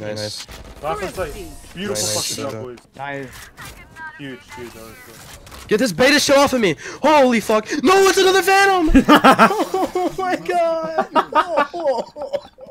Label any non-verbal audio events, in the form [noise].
nice. Last one. Beautiful nice. fucking job, boys. Nice. Huge, huge. Get this beta shit off of me! Holy fuck! No, it's another Phantom! [laughs] [laughs] oh my god! [laughs]